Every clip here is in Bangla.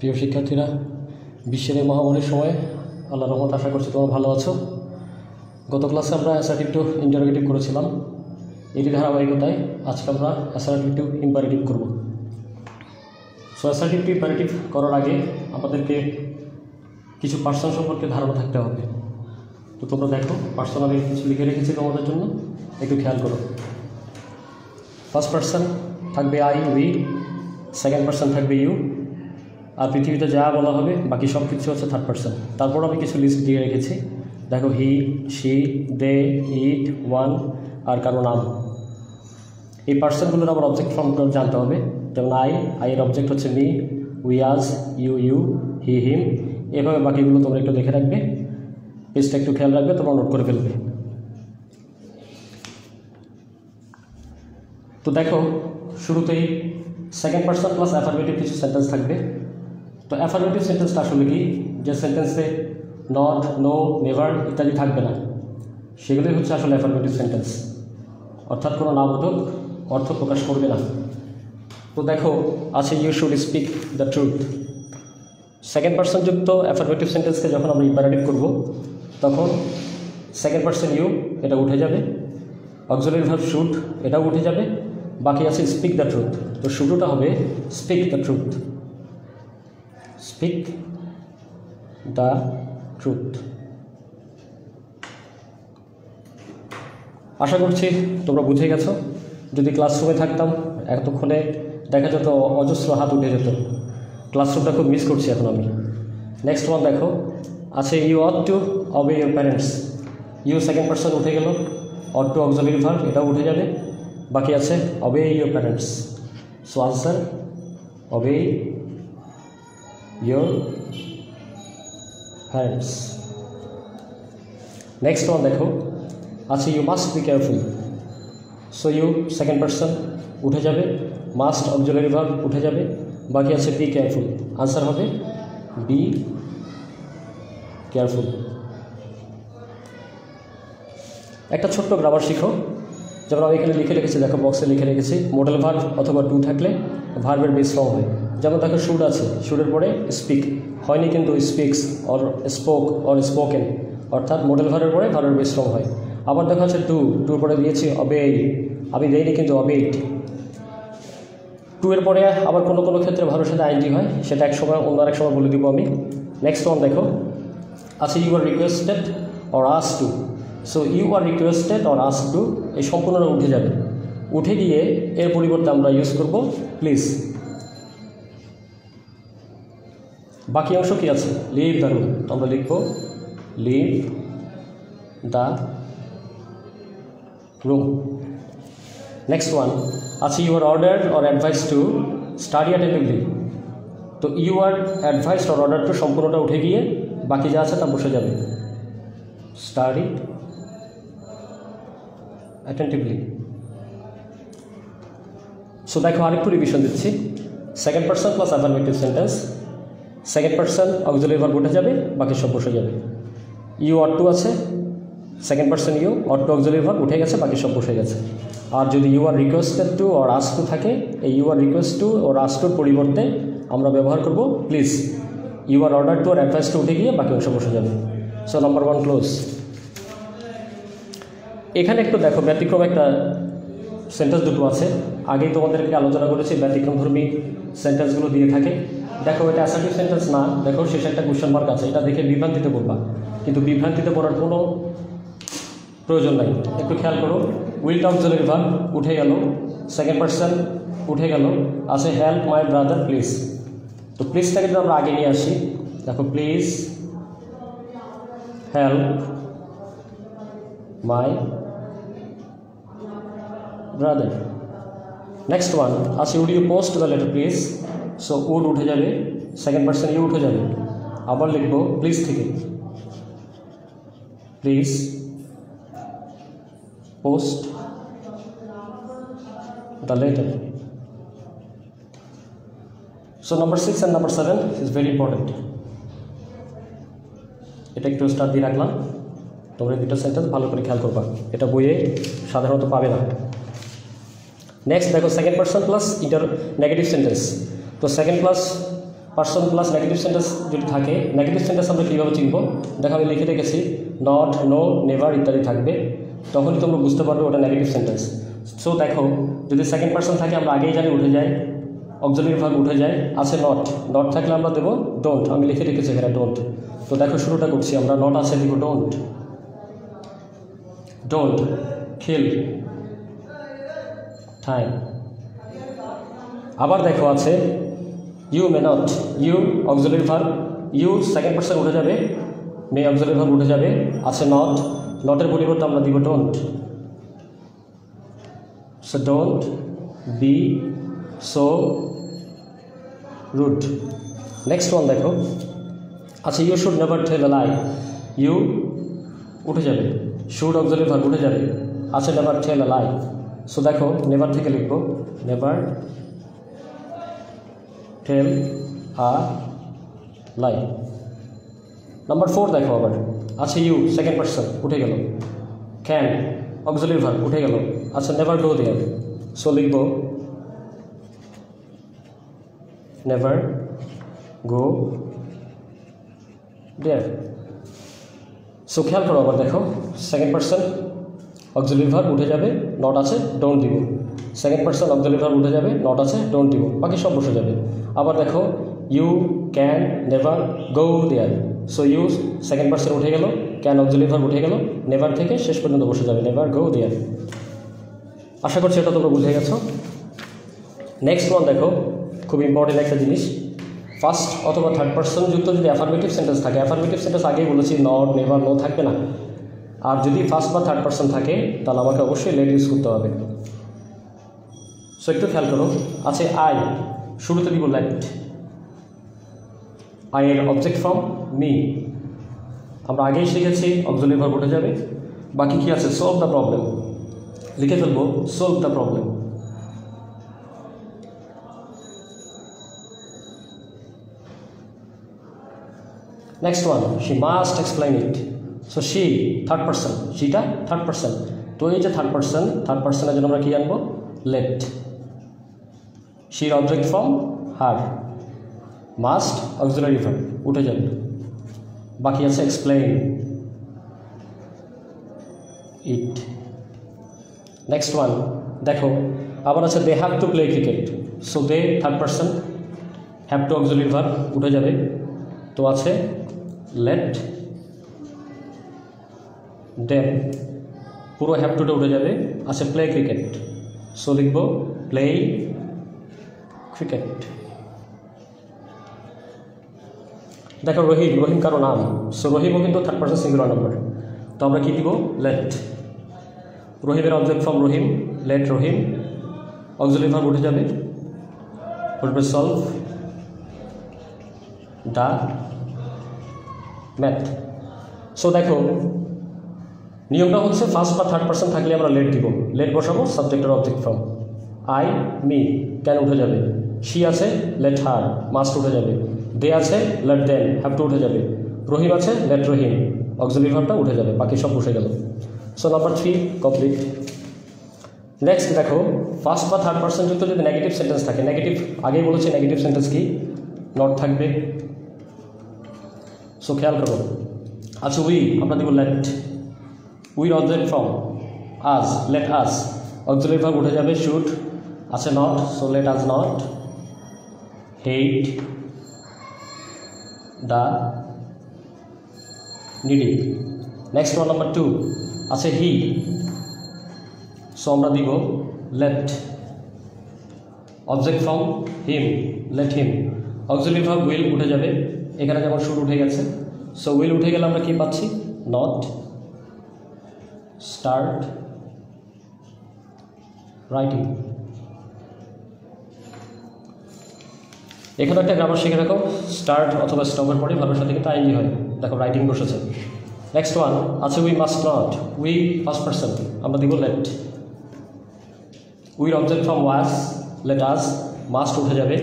প্রিয় শিক্ষার্থীরা, বিশ্বের এই মহামারীর সময় আল্লাহ রহমত আশা করছি তোমরা ভালো আছো। গত ক্লাসে আমরা অ্যাসার্টিভ টু ইন্টারোগেটিভ করেছিলাম। এটি ধারাবাহিকতায় আজকে আমরা অ্যাসার্টিভ টু ইম্পারেটিভ করব। সো অ্যাসার্টিভ টু ইম্পারেটিভ করার আগে আমাদেরকে কিছু পার্সন সম্পর্কে ধারণা থাকতে হবে। তো তোমরা দেখো পার্সন আমি কিছু লিখে রেখেছি তোমাদের জন্য। একটু খেয়াল করো। ফার্স্ট পার্সন থাকবে আই উই সেকেন্ড পার্সন থাকবে ইউ আর পৃথিবীতে যা বলা হবে, বাকি সব কিছু হচ্ছে থার্ড পার্সন তারপর আমি কিছু লিস্ট দিয়ে রেখেছি। দেখো he she they it one আর কারও নাম। এই পার্সনগুলোর আবার অবজেক্ট ফর্ম জানতে হবে। যেমন আই আইয়ের অবজেক্ট হচ্ছে me we us you you he him এভাবে বাকিগুলো তোমরা একটু দেখে রাখবে। পেজটা একটু খেয়াল রাখবে, তোমরা নোট করে ফেলবে। তো দেখো, শুরুতেই সেকেন্ড পার্সন প্লাস অ্যাফার্মেটিভ কিছু সেন্টেন্স থাকবে। তো অ্যাফার্মেটিভ সেন্টেন্সটা আসলে কি? যে সেন্টেন্সে নট নো নেভার ইত্যাদি থাকবে না। সেগুলোই হচ্ছে আসলে অ্যাফার্মেটিভ সেন্টেন্স অর্থাৎ কোনো নাবোধক অর্থ প্রকাশ করবে না। তো দেখো আছে you should speak the truth second person যুক্ত অ্যাফার্মেটিভ সেন্টেন্সকে যখন আমরা ইম্পারেটিভ করব, তখন সেকেন্ড পার্সন ইউ এটা উঠে যাবে। অক্সিলারি ভার্ব শুড এটাও উঠে যাবে। বাকি আছে স্পিক দ্য ট্রুথ তো শুরুটা হবে speak the truth speak the truth আশা করছি তোমরা বুঝে গেছো। যদি ক্লাসরুমে থাকতাম এতক্ষণে দেখা যেত অজস্র হাত উঠে যেত। ক্লাসরুমটা খুব মিস করছি এখন আমি। নেক্সট ওয়ান দেখো। আছে you ought to obey your parents you second person উঠে গেল। অট টু অক্সিলারি ভার্ব এটাও উঠে যাবে। বাকি আছে obey your parents so answer obey your parents next one দেখো। আছে you must be careful so you second person উঠে যাবে। মাস্ট অক্সিলারি ভার্ব উঠে যাবে। বাকি আছে বি কেয়ারফুল আনসার হবে বি কেয়ারফুল একটা ছোট্ট গ্রামার শিখো। যেমন আমি এখানে লিখে রেখেছি, দেখো বক্সে লিখে রেখেছি মডেল ভার্ব অথবা টু থাকলে ভার্বের বেস ফর্ম হয়। যেমন দেখো শুড আছে শুডের পরে স্পিক হয়নি কিন্তু speaks or spoke or spoken অর্থাৎ মডেল ভার্বের পরে ভার্বের বেস ফর্ম হয়। আবার দেখা হচ্ছে টু টুর পরে দিয়েছি অবেই আমি দেইনি কিন্তু অবেইট টু এর পরে আবার কোনো কোনো ক্ষেত্রে ভালোর সাথে আইনজি হয়, সেটা এক সময়, অন্য আরেক সময় বলে দিব আমি। নেক্সট ওয়ান দেখো। You are requested or us to so you are requested or us to এই সম্পূর্ণটা উঠে যাবে। উঠে গিয়ে এর পরিবর্তে আমরা ইউজ করব প্লিজ বাকি অংশ কি আছে? লিভ দ্য রুম তো আমরা লিখব leave the room next one আছে you are order or advise to study attentively তো you are advise or order to সম্পূর্ণটা উঠে গিয়ে বাকি যা আছে তা বসে যাবে। স্টাডি অ্যাটেন্টিভলি সো দেখো আরেকটু রিভিশন দিচ্ছি। Second person plus affirmative sentence second person auxiliary verb উঠে যাবে, বাকি সব বসে যাবে। ইউ অর টু আছে। Second person you or to auxiliary verb উঠে গেছে, বাকি সব বসে গেছে। আর যদি you are requested to or us to থাকে, এই you are request to or us টুর পরিবর্তে আমরা ব্যবহার করব please you are order to R advice to উঠে গিয়ে বাকি অংশ বসে যাবে। সো নাম্বার ওয়ান ক্লোজ এখানে একটু দেখো, ব্যতিক্রম একটা সেন্টেন্স দুটো আছে। আগেই তোমাদেরকে আলোচনা করেছি ব্যতিক্রমধর্মী সেন্টেন্সগুলো দিয়ে থাকে। দেখো, এটা অ্যাসার্টিভ সেন্টেন্স না, দেখো, শেষে একটা কোশ্চেন মার্ক আছে, এটা দেখে বিভ্রান্তিতে পড়বা। কিন্তু বিভ্রান্তিতে পড়ার কোনো প্রয়োজন নাই। একটু খেয়াল করো উইল অক্সিলারি ভার্ব উঠে গেল সেকেন্ড পার্সন উঠে গেল, আছে হেল্প মাই ব্রাদার প্লিজ তো প্লিজটাকে যদি আমরা আগে নিয়ে আসি, দেখো please help my brother next one আছে would you post the letter please so would উঠে যাবে সেকেন্ড পার্সন ইউ উঠে যাবে আবার লিখব প্লিজ থেকে please post the letter. So, number six and number seven is very important. এটা একটু স্টার দিয়ে রাখলাম। তোমরা দুটো সেন্টেন্স ভালো করে খেয়াল করবা। এটা বইয়ে সাধারণত পাবে না। নেক্সট দেখো second person plus inter negative sentence তো second plus person plus negative sentence যদি থাকে নেগেটিভ সেন্টেন্স আমরা কীভাবে চিনব? দেখো আমি লিখে রেখেছি নট নো নেভার ইত্যাদি থাকবে। তখনই তোমরা বুঝতে পারবে ওটা নেগেটিভ সেন্টেন্স সো দেখো, যদি সেকেন্ড পার্সন থাকে, আমরা আগেই জানি উঠে যায় অক্সিলারি ভাগ উঠে যায়, আছে নট নট থাকলে আমরা দেবো ডোন্ট আমি লিখে রেখেছি এখানে ডোন্ট তো দেখো শুরুটা করছি আমরা নট আছে লিখো ডোন্ট ডোন্ট কিল টাইম আবার দেখো আছে you may not you auxiliary verb you second person উঠে যাবে মে অক্সিলারি ভার্ব উঠে যাবে, আছে নট নটের পরিবর্তে আমরা দিব don't so don't be so rude next one দেখো আচ্ছা you should never tell lie you উঠে যাবে। শুড অক্সিলারি ভার্ব উঠে যাবে। আছে নেভার টেল লাই সো দেখো নেভার থেকে লিখব। Never tell a lie number four দেখো আবার। আছে ইউ সেকেন্ড পার্সন উঠে গেল। ক্যান অক্সিলারি ভার্ব উঠে গেল। আচ্ছা নেভার গো দেয়ার সো লিখব নেভার গো দেয়ার সো খেয়াল করো আবার দেখো সেকেন্ড পার্সন অক্সিলারি ভার্ব উঠে যাবে নট আছে ডোন্ট দিব। সেকেন্ড পার্সন অক্সিলারি ভার্ব উঠে যাবে নট আছে ডোন্ট দিব। বাকি সব বসে যাবে। আবার দেখো you can never go there so you second person উঠে গেল ক্যান অক্সিলারি ভার্ব উঠে গেল নেভার থেকে শেষ পর্যন্ত বসে যাবে নেভার গো দেয়ার আশা করছি এটা তোমরা বুঝে গেছো। নেক্সট ওয়ান দেখো, খুব ইম্পর্টেন্ট একটা জিনিস। ফার্স্ট অথবা থার্ড পার্সন যুক্ত যদি অ্যাফার্মেটিভ সেন্টেন্স থাকে অ্যাফার্মেটিভ সেন্টেন্স আগেই বলেছি নট নেভার নো থাকবে না। আর যদি ফার্স্ট বা থার্ড পার্সন থাকে, তাহলে আমাকে অবশ্যই লেট ইউজ করতে হবে। সো একটু খেয়াল করো। আছে আই শুরুতে দিব লেট আই এর অবজেক্ট ফ্রম মি আমরা আগেই শিখেছি অক্সিলারি ভার্ব উঠে যাবে। বাকি কি আছে? সলভ দ্য প্রবলেম লিখে ফেলব solve the problem next one she must explain it so she third person শিটা third person তো এই যে থার্ড পার্সন থার্ড পার্সনের জন্য আমরা কী আনব? লেট শির object from her must auxiliary verb উঠে যাবে। বাকি আছে এক্সপ্লেইন ইট নেক্সট ওয়ান দেখো, আবার আছে they have to play cricket so they third person have to auxiliary verb উঠে যাবে। তো আছে লেট ডেম পুরো হ্যাভ টুটা উঠে যাবে। আছে প্লে ক্রিকেট সো লিখব প্লে ক্রিকেট দেখো রহিম রহিম কারও নাম। সো রহিমও কিন্তু থার্ড পার্সন সিঙ্গুলার নাম্বার তো আমরা কী দিব? লেট রহিমের object from Rahim. Let Rahim. Auxiliary verb উঠে যাবে। উঠবে সলভ দ্য ম্যাথ সো দেখো নিয়মটা হচ্ছে ফার্স্ট বা থার্ড পার্সন থাকলে আমরা লেট দিব। লেট বসাবো সাবজেক্টের অবজেক্ট ফ্রম আই মি কেন উঠে যাবে? শি আছে লেট হার মাস্ট উঠে যাবে। দে আছে লেট দেন হ্যাভ টু উঠে যাবে। রহিম আছে লেট রহিম অক্সিলারি ভার্বটা উঠে যাবে, বাকি সব বসে গেল। So number three complete next দেখো ফার্স্ট বা থার্ড পার্সন যুক্ত যদি নেগেটিভ সেন্টেন্স থাকে নেগেটিভ আগেই বলেছি নেগেটিভ সেন্টেন্স কি? নট থাকবে। সো খেয়াল করো। আচ্ছা উই আমরা দিব let we object from us let us auxiliary verb উঠে যাবে শুড আছে not so let us not hate the needy next one number two আছে হি সো আমরা দিব let object from him let him auxiliary verb will উঠে যাবে এখানে যেমন শুড উঠে গেছে। সো উইল উঠে গেলে আমরা কী পাচ্ছি? নট স্টার্ট রাইটিং এখানে একটা গ্রামার শিখে রাখো। স্টার্ট অথবা স্টপের পরে ভালোর সাথে কিন্তু আইনজি হয়। দেখো রাইটিং বসেছে। নেক্সট ওয়ান আছে we must not we first person আমরা দিব let উইর object from us let us must উঠে যাবে।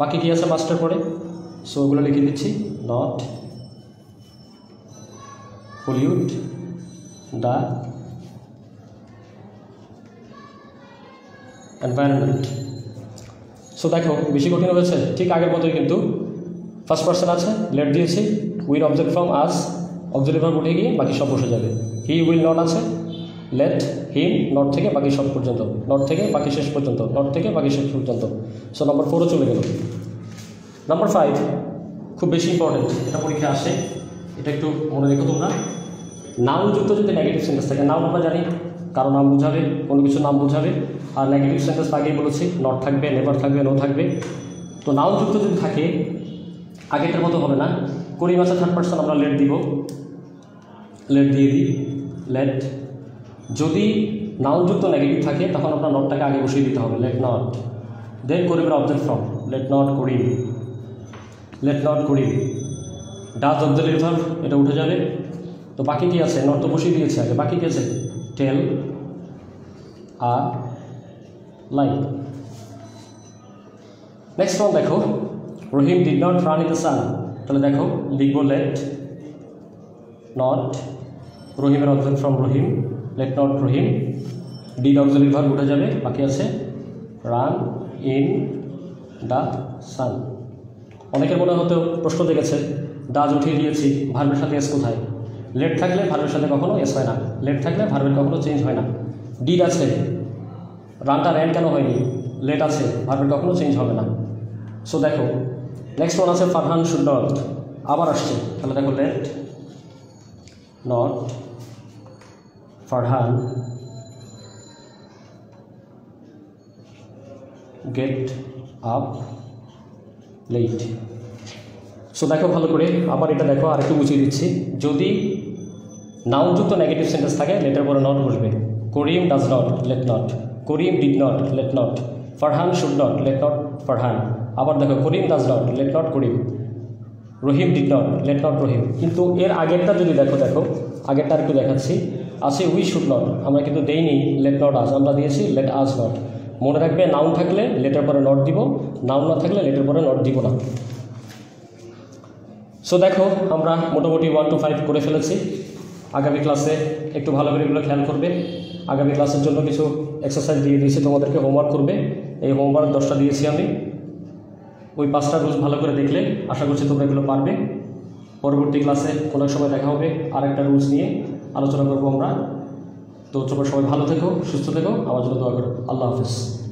বাকি কী আছে মাস্টার পরে সো ওগুলো লিখে দিচ্ছি। Not pollute, the environment. So দেখো, বেশি কঠিন হয়েছে, ঠিক আগের মতোই কিন্তু। ফার্স্ট পার্সন আছে লেট দিয়েছি। Will object from us object verb উঠে গিয়ে বাকি সব বসে যাবে। হি উইল নট আছে লেট হিম নট থেকে বাকি সব পর্যন্ত। নট থেকে বাকি শেষ পর্যন্ত নট থেকে বাকি শেষ পর্যন্ত। সো নম্বর ফোরও চলে গেল। নাম্বার ফাইভ খুব বেশি ইম্পর্টেন্ট এটা পরীক্ষা আসে, এটা একটু মনে রেখো তোমরা। নাউন যুক্ত যদি নেগেটিভ সেন্টেন্স থাকে নাউন আমরা জানি, কারও নাম বোঝাবে, কোনো কিছু নাম বোঝাবে, আর নেগেটিভ সেন্টেন্স আগেই বলেছি নট থাকবে নেভার থাকবে নো থাকবে। তো নাউন যুক্ত যদি থাকে আগেটার মতো হবে না। কুড়ি মাসে থার্ড পার্সন আমরা লেট দিব। লেট দিয়ে দিই। লেট যদি নাউনযুক্ত নেগেটিভ থাকে, তখন আপনার নটটাকে আগে বসিয়ে দিতে হবে let not then করিবের object from let not Karim let not Karim does object verb এটা উঠে যাবে। তো বাকি কি আছে? নট তো বসিয়ে দিয়েছে আগে। বাকি কি আছে? Tell a like next one দেখো। Rahim did not run in the sun তাহলে দেখো, লিখব লেট নট রহিমের object from Rahim let not Rahim did object verb উঠে যাবে। বাকি আছে রান ইন দ্য সান অনেকের মনে হতো প্রশ্ন দেখেছে ডাজ উঠিয়ে দিয়েছি ভার্বের সাথে এস কোথায়? লেট থাকলে ভার্বের সাথে কখনো এস হয় না। লেট থাকলে ভার্বের কখনো চেঞ্জ হয় না। ডিড আছে। রানটা র্যান কেন হয়নি? লেট আছে, ভার্বের কখনো চেঞ্জ হবে না। সো দেখো নেক্সট ওয়ান আছে ফারহান শুড নট আবার আসছে। তাহলে দেখো let not Farhan get up let so দেখো ভালো করে, আবার এটা দেখো আর একটু বুঝিয়ে দিচ্ছি। যদি নাউনযুক্ত নেগেটিভ সেন্টেন্স থাকে লেটার পরে নট বসবে। Karim does not let not Karim did not let not Farhan should not let not Farhan. আবার দেখো, Karim does not let not Karim. Rahim did not let not Rahim. কিন্তু এর আগেরটা যদি দেখো দেখো, আগেরটা আর একটু দেখাচ্ছি। আছে উই শুড নট আমরা কিন্তু দেইনি লেট নট আজ আমরা দিয়েছি লেট আজ নট মনে রাখবে নাউন থাকলে লেটার পরে নট দিব নাউন না থাকলে লেটার পরে নট দিব না। সো দেখো, আমরা মোটামুটি ওয়ান টু ফাইভ করে ফেলেছি। আগামী ক্লাসে একটু ভালো করে এগুলো খেয়াল করবে। আগামী ক্লাসের জন্য কিছু এক্সারসাইজ দিয়ে দিয়েছি, তোমাদেরকে হোমওয়ার্ক করবে। এই হোমওয়ার্ক দশটা দিয়েছি আমি। ওই পাঁচটা রুলস ভালো করে দেখলে আশা করছি তোমরা এগুলো পারবে। পরবর্তী ক্লাসে কোনো সময় দেখা হবে, আরেকটা রুলস নিয়ে আলোচনা করব আমরা। তো তোমরা সবাই ভালো থেকো সুস্থ থেকো। আমার জন্য দোয়া করো। আল্লাহ হাফিজ।